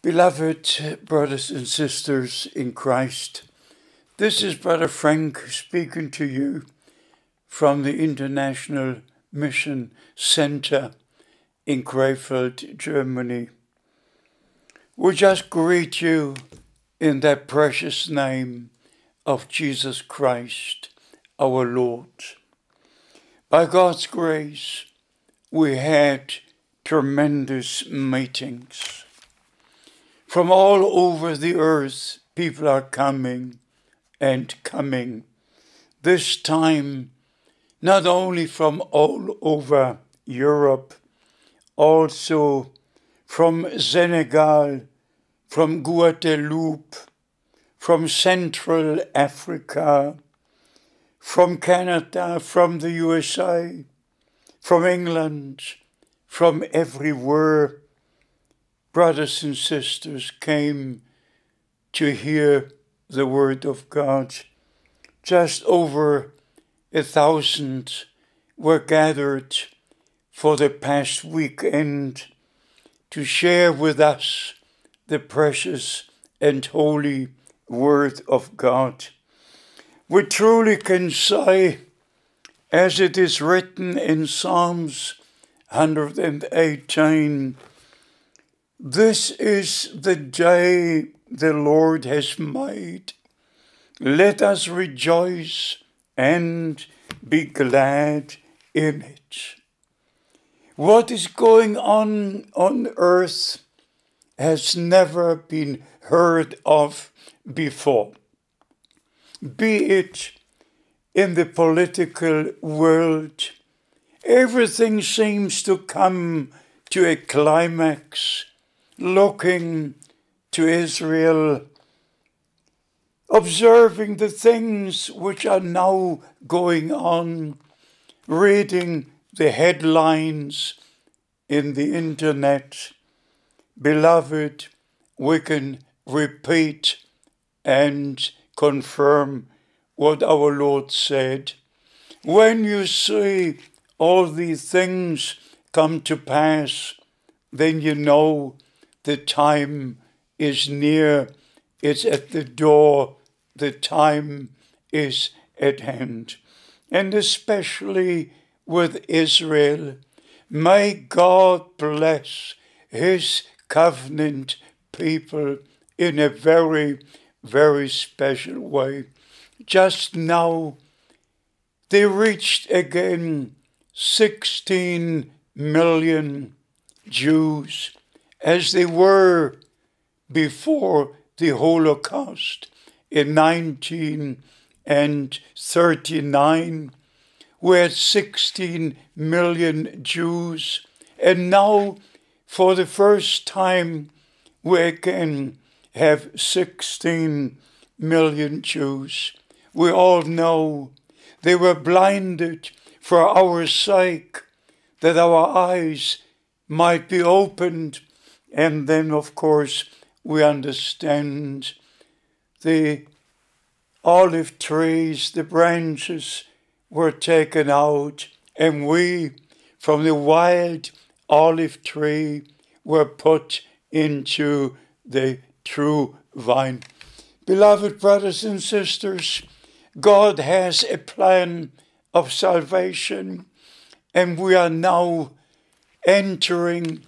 Beloved brothers and sisters in Christ, this is Brother Frank speaking to you from the International Mission Center in Krefeld, Germany. We just greet you in that precious name of Jesus Christ, our Lord. By God's grace, we had tremendous meetings. From all over the earth, people are coming and coming. This time, not only from all over Europe, also from Senegal, from Guadeloupe, from Central Africa, from Canada, from the USA, from England, from everywhere, brothers and sisters came to hear the Word of God. Just over a thousand were gathered for the past weekend to share with us the precious and holy Word of God. We truly can say, as it is written in Psalms 118, this is the day the Lord has made. Let us rejoice and be glad in it. What is going on on earth has never been heard of before. Be it in the political world, everything seems to come to a climax, looking to Israel, observing the things which are now going on, reading the headlines in the internet. Beloved, we can repeat and confirm what our Lord said. When you see all these things come to pass, then you know the time is near, it's at the door, the time is at hand. And especially with Israel, may God bless his covenant people in a very, very special way. Just now, they reached again 16 million Jews as they were before the Holocaust in 1939. We had 16 million Jews, and now for the first time we can have 16 million Jews. We all know they were blinded for our sake, that our eyes might be opened. And then, of course, we understand the olive trees, the branches were taken out, and we, from the wild olive tree, were put into the true vine. Beloved brothers and sisters, God has a plan of salvation, and we are now entering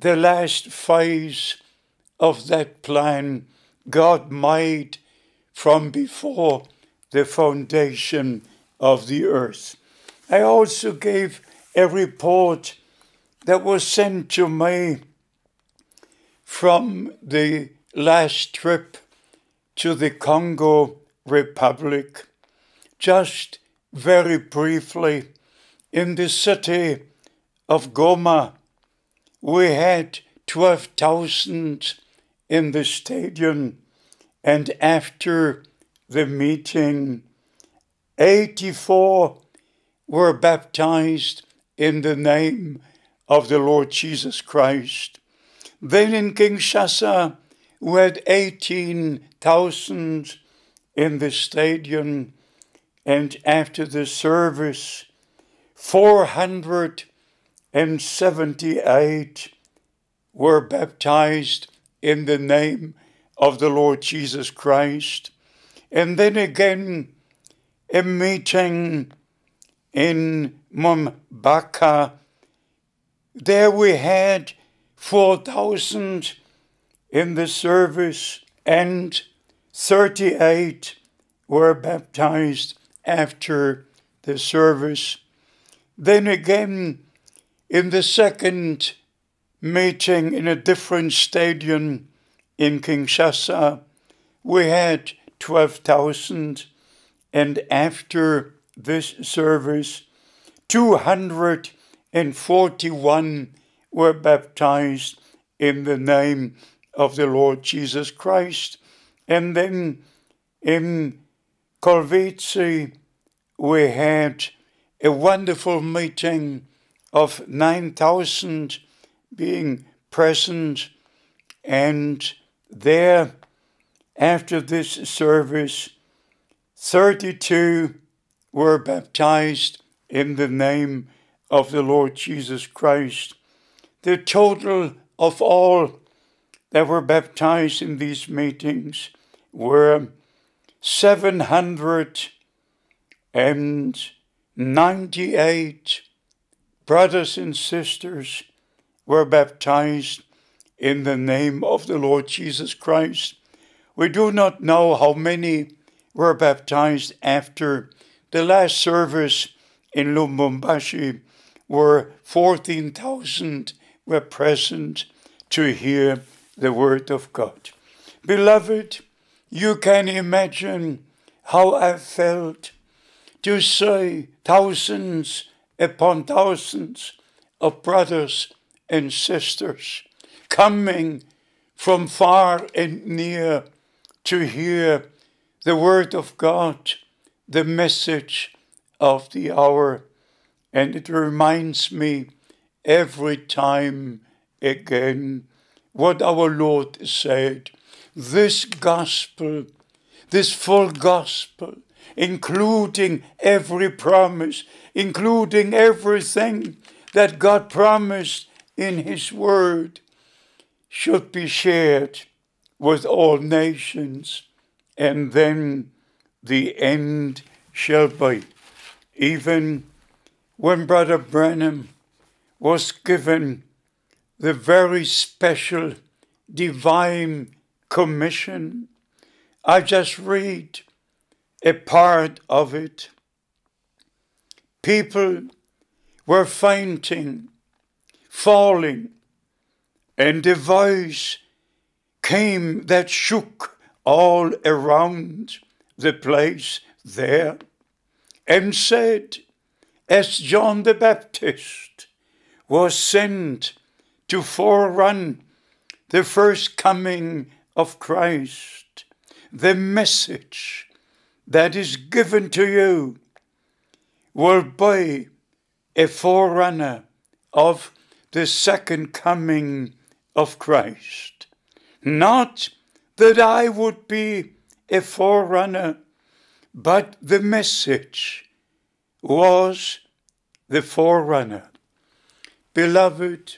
the last phase of that plan God made from before the foundation of the earth. I also gave a report that was sent to me from the last trip to the Congo Republic. Just very briefly, in the city of Goma, we had 12,000 in the stadium, and after the meeting, 84 were baptized in the name of the Lord Jesus Christ. Then in Kinshasa, we had 18,000 in the stadium, and after the service, 478 were baptized in the name of the Lord Jesus Christ. And then again, a meeting in Mombaka. There we had 4,000 in the service and 38 were baptized after the service. Then again, in the second meeting in a different stadium in Kinshasa, we had 12,000, and after this service, 241 were baptized in the name of the Lord Jesus Christ. And then in Kolwezi, we had a wonderful meeting of 9,000 being present. And there, after this service, 32 were baptized in the name of the Lord Jesus Christ. The total of all that were baptized in these meetings were 798 brothers and sisters were baptized in the name of the Lord Jesus Christ. We do not know how many were baptized after the last service in Lubumbashi, where 14,000 were present to hear the word of God. Beloved, you can imagine how I felt to see thousands upon thousands of brothers and sisters coming from far and near to hear the word of God, the message of the hour. And it reminds me every time again what our Lord said. This gospel, this full gospel, including every promise, including everything that God promised in His Word, should be shared with all nations, and then the end shall be. Even when Brother Branham was given the very special divine commission. I just read a part of it. People were fainting, falling, and a voice came that shook all around the place there and said, as John the Baptist was sent to forerun the first coming of Christ, the message that is given to you will be a forerunner of the second coming of Christ. Not that I would be a forerunner, but the message was the forerunner. Beloved,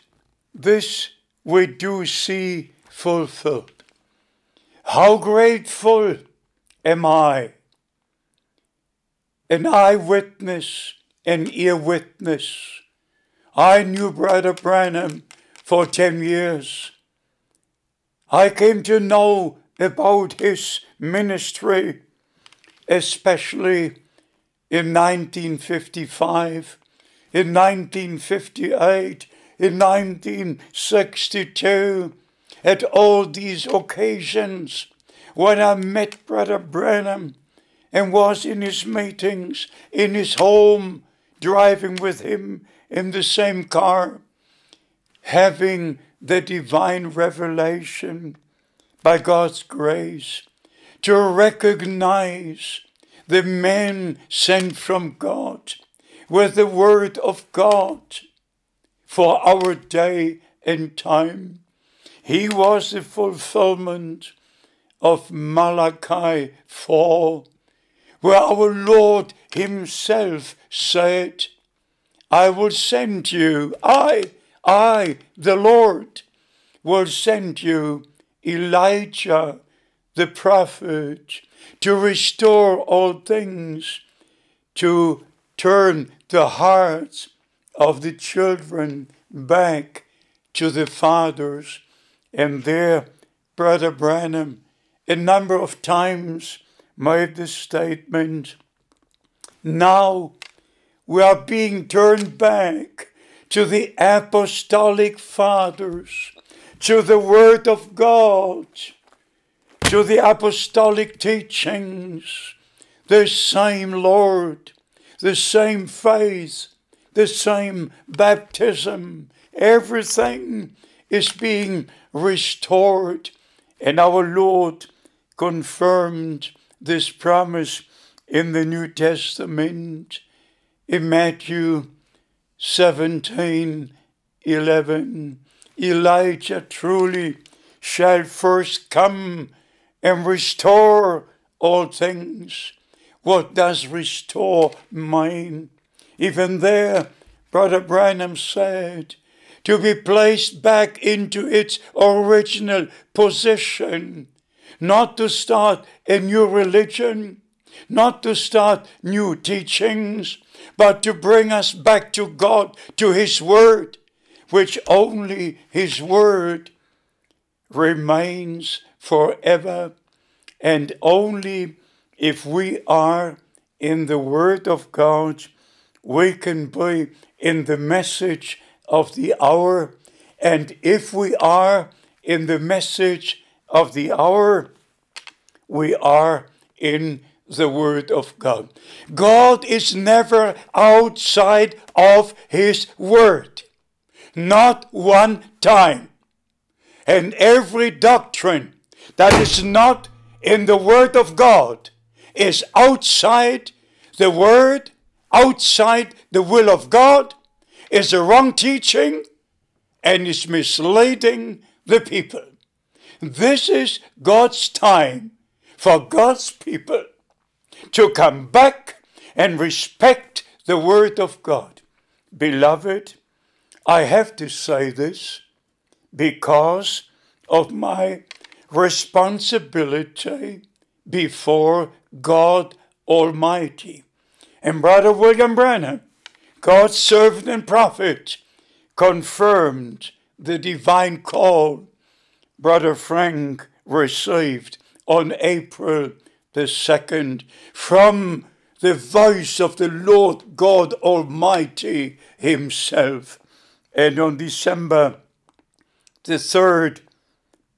this we do see fulfilled. How grateful am I, an eyewitness, an ear witness. I knew Brother Branham for 10 years. I came to know about his ministry, especially in 1955, in 1958, in 1962 at all these occasions when I met Brother Branham and was in his meetings, in his home, driving with him in the same car, having the divine revelation by God's grace to recognize the man sent from God with the word of God for our day and time. He was the fulfillment of Malachi 4, where our Lord Himself said, I will send you, I, I, the Lord, will send you Elijah the prophet to restore all things, to turn the hearts of the children back to the fathers. And there, Brother Branham, a number of times made the statement now we are being turned back to the apostolic fathers, to the Word of God, to the apostolic teachings, the same Lord, the same faith, the same baptism. Everything is being restored. And our Lord confirmed this promise in the New Testament in Matthew 17 11. Elijah truly shall first come and restore all things. What does restore mean? Even there, Brother Branham said, to be placed back into its original position, not to start a new religion, not to start new teachings, but to bring us back to God, to His Word, which only His Word remains forever. And only if we are in the Word of God, we can be in the message of the hour. And if we are in the message of the hour, we are in the Word of God. God is never outside of His Word, not one time. And every doctrine that is not in the Word of God is outside the Word, outside the will of God, is a wrong teaching, and is misleading the people. This is God's time for God's people to come back and respect the Word of God. Beloved, I have to say this because of my responsibility before God Almighty. And Brother William Branham, God's servant and prophet, confirmed the divine call Brother Frank received on April the second from the voice of the Lord God Almighty Himself. And on December the 3rd,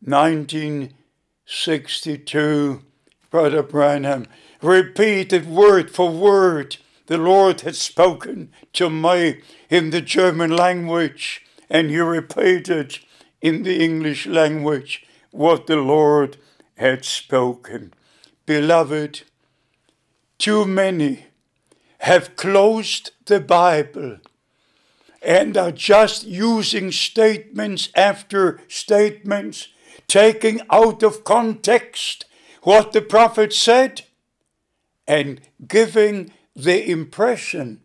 1962, Brother Branham repeated word for word the Lord had spoken to me in the German language, and he repeated in the English language what the Lord had spoken. Beloved, too many have closed the Bible and are just using statements after statements, taking out of context what the prophet said, and giving the impression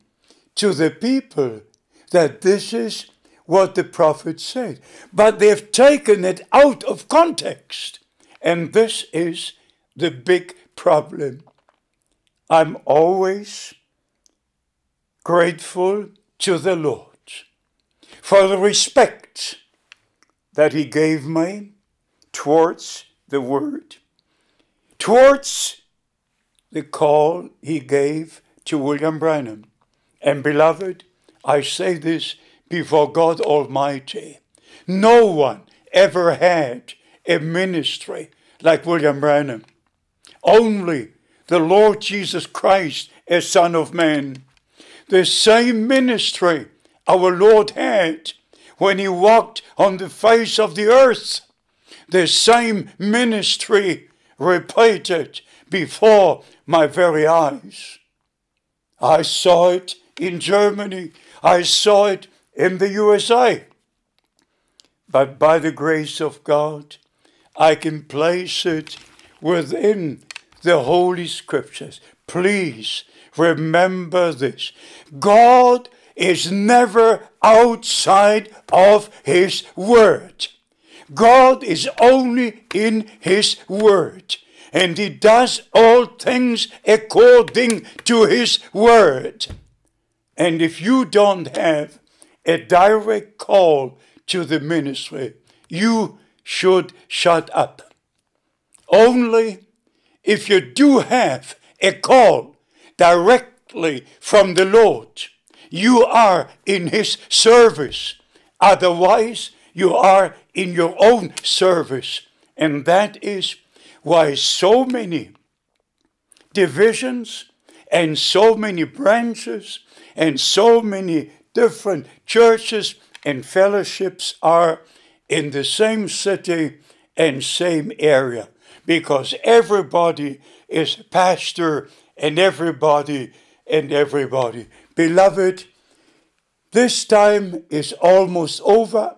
to the people that this is what the prophet said. But they've taken it out of context. And this is the big problem. I'm always grateful to the Lord for the respect that He gave me towards the Word, towards the call He gave to William Branham. And beloved, I say this before God Almighty. No one ever had a ministry like William Branham. Only the Lord Jesus Christ a Son of Man. The same ministry our Lord had when he walked on the face of the earth. The same ministry repeated before my very eyes. I saw it in Germany. I saw it in the USA. But by the grace of God, I can place it within the Holy Scriptures. Please remember this. God is never outside of His Word. God is only in His Word. And He does all things according to His Word. And if you don't have a direct call to the ministry, you should shut up. Only if you do have a call directly from the Lord, you are in His service. Otherwise, you are in your own service. And that is why so many divisions and so many branches and so many different churches and fellowships are in the same city and same area because everybody is pastor and everybody and everybody. Beloved, this time is almost over.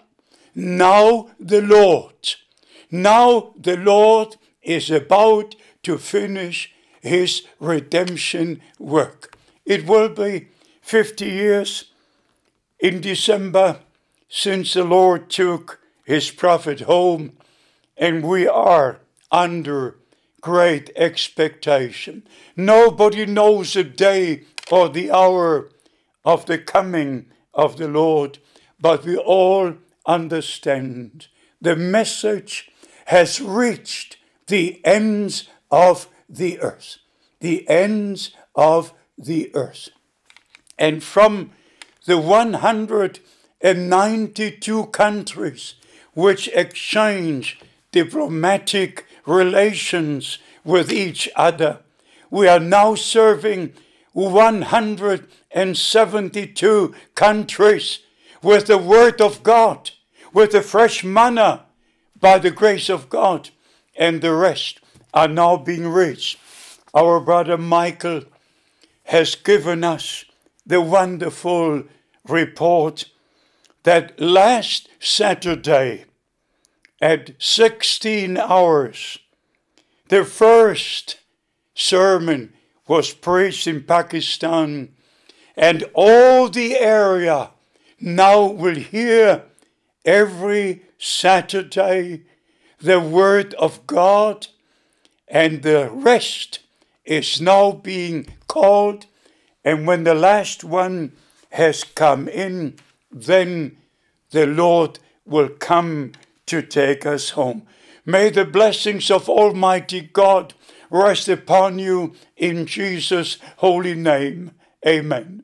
Now the Lord, now the Lord is about to finish his redemption work. It will be 50 years in December since the Lord took his prophet home, and we are under great expectation. Nobody knows the day or the hour of the coming of the Lord, but we all understand the message has reached the ends of the earth. The ends of the earth. And from the 192 countries which exchange diplomatic relations with each other, we are now serving 172 countries with the Word of God, with the fresh manna by the grace of God, and the rest are now being reached. Our brother Michael has given us the wonderful report that last Saturday at 16 hours, the first sermon was preached in Pakistan, and all the area now will hear every Saturday the Word of God, and the rest is now being called. And when the last one has come in, then the Lord will come to take us home. May the blessings of Almighty God rest upon you in Jesus' holy name. Amen.